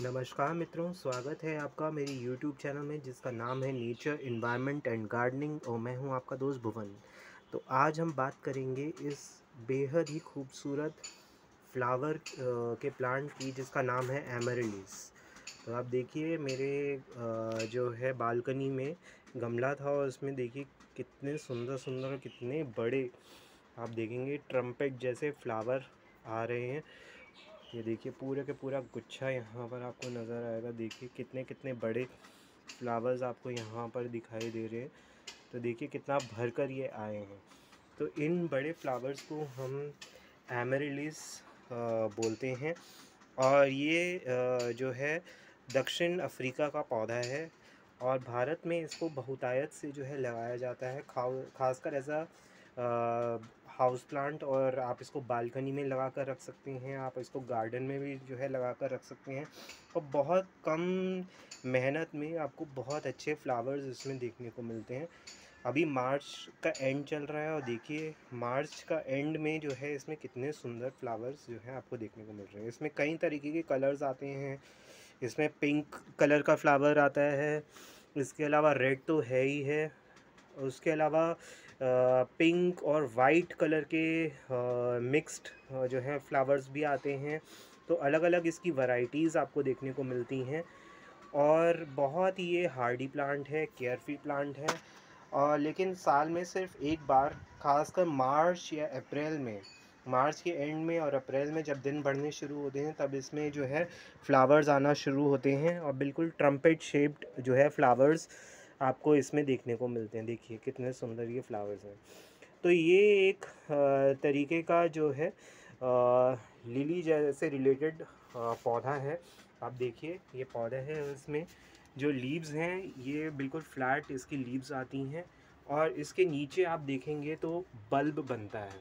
नमस्कार मित्रों, स्वागत है आपका मेरी यूट्यूब चैनल में जिसका नाम है नेचर इन्वायरमेंट एंड गार्डनिंग और मैं हूँ आपका दोस्त भुवन। तो आज हम बात करेंगे इस बेहद ही खूबसूरत फ्लावर के प्लांट की जिसका नाम है एमरलिस तो आप देखिए मेरे जो है बालकनी में गमला था और उसमें देखिए कितने सुंदर सुंदर कितने बड़े, आप देखेंगे ट्रम्पेट जैसे फ्लावर आ रहे हैं। ये देखिए, पूरे के पूरा गुच्छा यहाँ पर आपको नज़र आएगा। देखिए, कितने कितने बड़े फ्लावर्स आपको यहाँ पर दिखाई दे रहे हैं। तो देखिए, कितना भर कर ये आए हैं। तो इन बड़े फ्लावर्स को हम एमरिलिस बोलते हैं। और ये जो है, दक्षिण अफ्रीका का पौधा है। और भारत में इसको बहुतायत से जो है लगाया जाता है। खासकर ऐसा हाउस प्लांट और आप इसको बालकनी में लगा कर रख सकते हैं, आप इसको गार्डन में भी जो है लगा कर रख सकते हैं और बहुत कम मेहनत में आपको बहुत अच्छे फ्लावर्स इसमें देखने को मिलते हैं। अभी मार्च का एंड चल रहा है और देखिए, मार्च का एंड में जो है इसमें कितने सुंदर फ्लावर्स जो है आपको देखने को मिल रहे हैं। इसमें कई तरीके के कलर्स आते हैं, इसमें पिंक कलर का फ्लावर आता है, इसके अलावा रेड तो है ही है, उसके अलावा पिंक और वाइट कलर के मिक्स्ड जो है फ्लावर्स भी आते हैं। तो अलग अलग इसकी वैरायटीज़ आपको देखने को मिलती हैं। और बहुत ही ये हार्डी प्लांट है केयर फ्री प्लांट है। और लेकिन साल में सिर्फ़ एक बार, खासकर मार्च या अप्रैल में, मार्च के एंड में और अप्रैल में जब दिन बढ़ने शुरू होते हैं, तब इसमें जो है फ्लावर्स आना शुरू होते हैं। और बिल्कुल ट्रम्पेट शेप्ड जो है फ्लावर्स आपको इसमें देखने को मिलते हैं। देखिए, कितने सुंदर ये फ्लावर्स हैं। तो ये एक तरीके का जो है लिली जैसे रिलेटेड पौधा है। आप देखिए, ये पौधा है इसमें जो लीव्स हैं, ये बिल्कुल फ्लैट इसकी लीव्स आती हैं और इसके नीचे आप देखेंगे तो बल्ब बनता है।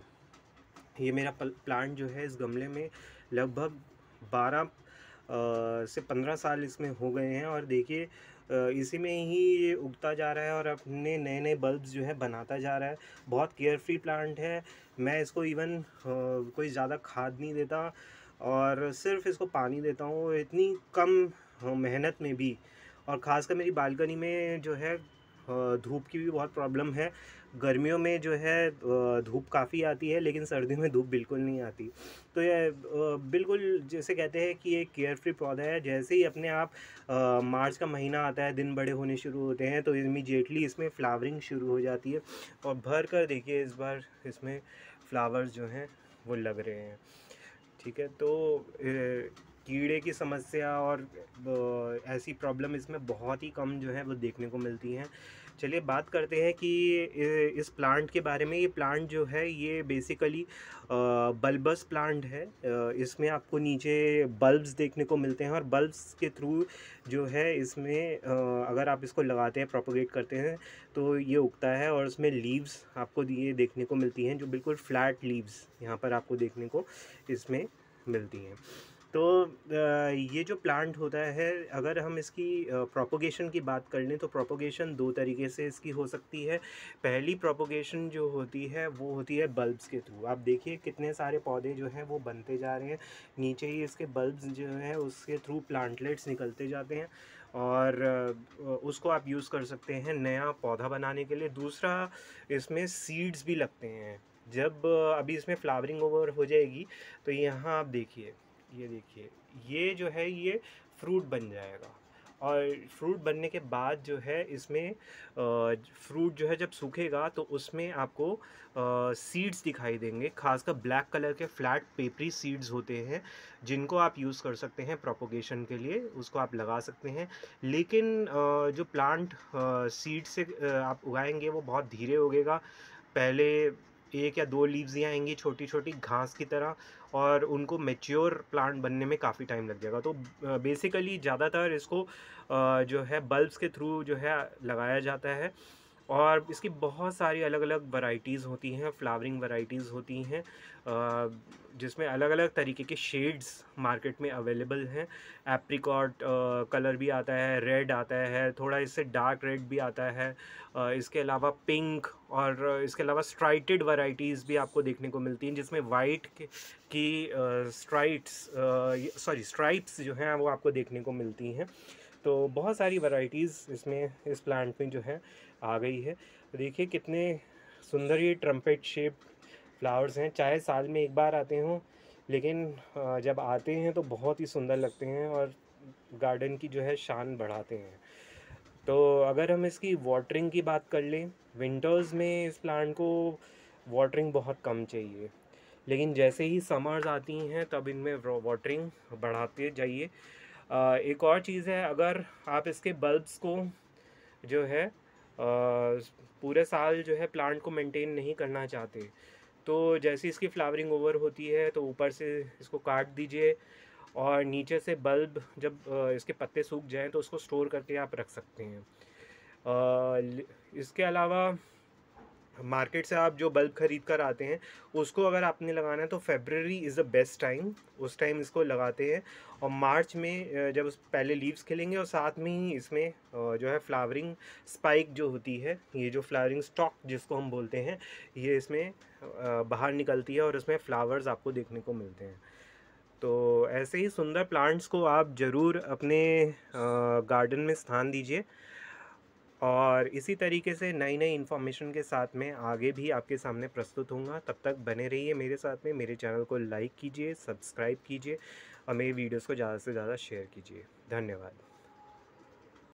ये मेरा प्लांट जो है इस गमले में लगभग बारह से पंद्रह साल इसमें हो गए हैं और देखिए इसी में ही ये उगता जा रहा है और अपने नए नए बल्ब्स जो है बनाता जा रहा है। बहुत केयर फ्री प्लांट है। मैं इसको इवन कोई ज़्यादा खाद नहीं देता और सिर्फ़ इसको पानी देता हूँ, इतनी कम मेहनत में भी। और ख़ासकर मेरी बालकनी में जो है धूप की भी बहुत प्रॉब्लम है। गर्मियों में जो है धूप काफ़ी आती है, लेकिन सर्दियों में धूप बिल्कुल नहीं आती। तो ये बिल्कुल जैसे कहते हैं कि ये केयर फ्री पौधा है, जैसे ही अपने आप मार्च का महीना आता है, दिन बड़े होने शुरू होते हैं तो इमीजिएटली इसमें फ्लावरिंग शुरू हो जाती है। और भर कर देखिए इस बार इसमें फ्लावर्स जो हैं, वो लग रहे हैं। ठीक है तो कीड़े की समस्या और ऐसी प्रॉब्लम इसमें बहुत ही कम जो है वो देखने को मिलती हैं। चलिए बात करते हैं कि इस प्लांट के बारे में। ये प्लांट जो है, ये बेसिकली बल्बस प्लांट है। इसमें आपको नीचे बल्ब्स देखने को मिलते हैं और बल्ब्स के थ्रू जो है इसमें अगर आप इसको लगाते हैं प्रोपोगेट करते हैं तो ये उगता है और उसमें लीव्स आपको ये देखने को मिलती हैं, जो बिल्कुल फ्लैट लीव्स यहाँ पर आपको देखने को इसमें मिलती हैं। तो ये जो प्लांट होता है, अगर हम इसकी प्रोपोगेशन की बात कर लें तो प्रोपोगेशन दो तरीके से इसकी हो सकती है। पहली प्रोपोगेशन जो होती है, वो होती है बल्ब्स के थ्रू आप देखिए कितने सारे पौधे जो हैं, वो बनते जा रहे हैं। नीचे ही इसके बल्ब्स जो हैं, उसके थ्रू प्लांटलेट्स निकलते जाते हैं और उसको आप यूज़ कर सकते हैं नया पौधा बनाने के लिए। दूसरा, इसमें सीड्स भी लगते हैं। जब, अभी इसमें फ्लावरिंग ओवर हो जाएगी तो यहाँ आप देखिए। ये देखिए, ये जो है ये फ्रूट बन जाएगा। और फ्रूट बनने के बाद जो है इसमें फ्रूट जो है जब सूखेगा तो उसमें आपको सीड्स दिखाई देंगे। खासकर ब्लैक कलर के फ्लैट पेपरी सीड्स होते हैं, जिनको आप यूज़ कर सकते हैं प्रोपोगेशन के लिए, उसको आप लगा सकते हैं। लेकिन जो प्लांट सीड से आप उगाएँगे वो बहुत धीरे उगेगा। पहले एक या दो लीव्स ही आएँगी छोटी छोटी घास की तरह और उनको मेच्योर प्लांट बनने में काफ़ी टाइम लग जाएगा। तो बेसिकली ज़्यादातर इसको जो है बल्ब्स के थ्रू जो है लगाया जाता है। और इसकी बहुत सारी अलग अलग वैरायटीज़ होती हैं फ्लावरिंग वैरायटीज़ होती हैं जिसमें अलग अलग तरीके के शेड्स मार्केट में अवेलेबल हैं। एप्रिकॉट कलर भी आता है रेड आता है, थोड़ा इससे डार्क रेड भी आता है इसके अलावा पिंक और इसके अलावा स्ट्राइटेड वैरायटीज़ भी आपको देखने को मिलती हैं, जिसमें वाइट की स्ट्राइट्स सॉरी स्ट्राइप्स जो हैं, वो आपको देखने को मिलती हैं। तो बहुत सारी वैरायटीज़ इसमें, इस प्लांट में जो है, आ गई है। देखिए कितने सुंदर ये ट्रम्पेट शेप फ्लावर्स हैं। चाहे साल में एक बार आते हों, लेकिन जब आते हैं तो बहुत ही सुंदर लगते हैं और गार्डन की जो है शान बढ़ाते हैं। तो अगर हम इसकी वाटरिंग की बात कर लें विंटर्स में इस प्लांट को वाटरिंग बहुत कम चाहिए। लेकिन जैसे ही समर्स आती हैं, तब इनमें वाटरिंग बढ़ाते जाइए। एक और चीज़ है, अगर आप इसके बल्ब्स को जो है पूरे साल जो है प्लांट को मेंटेन नहीं करना चाहते तो जैसे इसकी फ्लावरिंग ओवर होती है तो ऊपर से इसको काट दीजिए और नीचे से बल्ब जब इसके पत्ते सूख जाएँ तो उसको स्टोर करके आप रख सकते हैं। इसके अलावा मार्केट से आप जो बल्ब ख़रीद कर आते हैं, उसको अगर आपने लगाना है तो February is the best time उस टाइम इसको लगाते हैं और मार्च में जब पहले लीव्स खिलेंगे और साथ में ही इसमें जो है फ्लावरिंग स्पाइक जो होती है, ये जो फ्लावरिंग स्टॉक जिसको हम बोलते हैं, ये इसमें बाहर निकलती है और इसमें फ्लावर्स आपको देखने को मिलते हैं। तो ऐसे ही सुंदर प्लांट्स को आप ज़रूर अपने गार्डन में स्थान दीजिए। और इसी तरीके से नई नई इन्फॉर्मेशन के साथ में आगे भी आपके सामने प्रस्तुत होऊँगा। तब तक बने रहिए मेरे साथ में। मेरे चैनल को लाइक कीजिए सब्सक्राइब कीजिए और मेरी वीडियोस को ज़्यादा से ज़्यादा शेयर कीजिए। धन्यवाद।